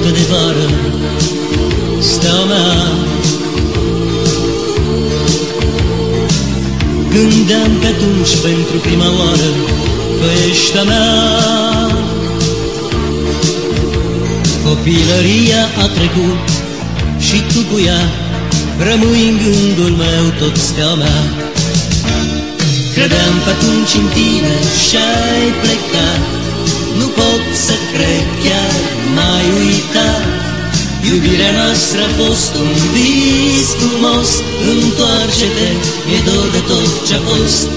noapte de vară, steaua mea. Gândeam pe atunci pentru prima oară că ești a mea. Copilăria a trecut și tu cu ea Rămâi în gândul meu tot steaua mea Credeam pe atunci în tine și-ai plecat Nu pot să cred, chiar m-ai uitat. Iubirea noastră a fost un vis frumos. Întoarce-te, mi-e dor de tot ce-a fost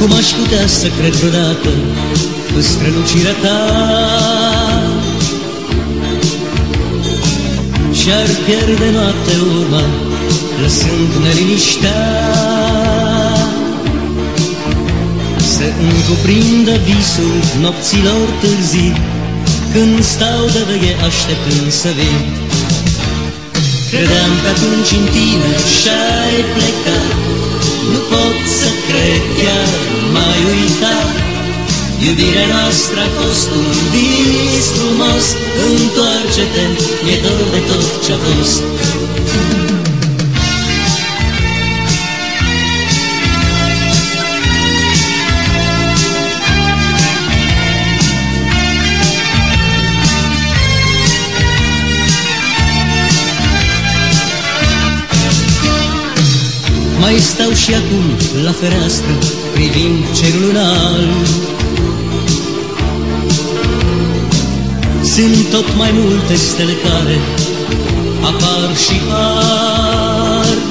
Cum aș putea să cred vreodată în strălucirea ta. Și-ar pierde noapte urma Lăsând neliniștea. Să încuprindă visul nopților târzii Când stau de veghe așteptând să vin. Credeam că atunci în tine Iubirea noastră a fost un vis frumos Întoarce-te, e dor de tot ce-a fost. Mai stau și acum la fereastră privind cerul înalt Sunt tot mai multe stele care apar și ard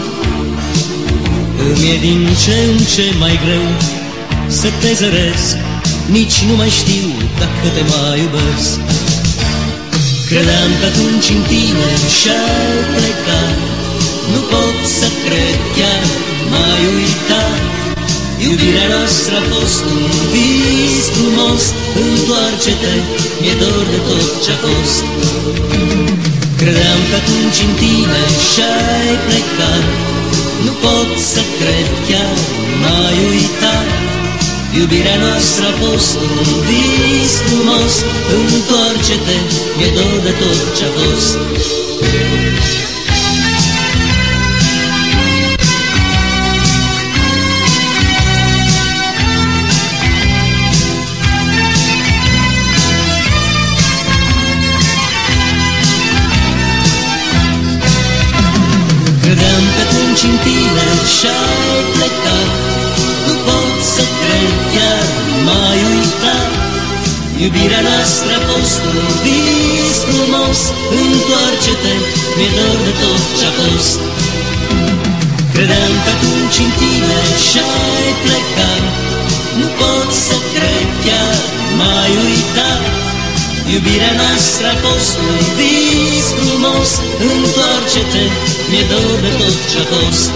Îmi e din ce în ce mai greu să te zăresc Nici nu mai știu dacă te mai iubesc. Credeam că atunci în tine și-ai plecat Nu pot să cred chiar mai uitat Iubirea noastră a fost un vis frumos Întoarce-te, mi-e dor de tot ce-a fost. Credeam că atunci în tine și-ai plecat. Nu pot să cred chiar mai uitat. Iubirea noastră a fost un vis frumos Întoarce-te, mi-e dor de tot ce-a fost că atunci în tine și-ai plecat. Nu pot să cred chiar mai uitat. Iubirea noastră a fost un vis frumos. Întoarce-te, mi-e dor de tot ce-a fost Iubirea noastră a fost un vis frumos Întoarce-te, mi-e dor de tot ce-a fost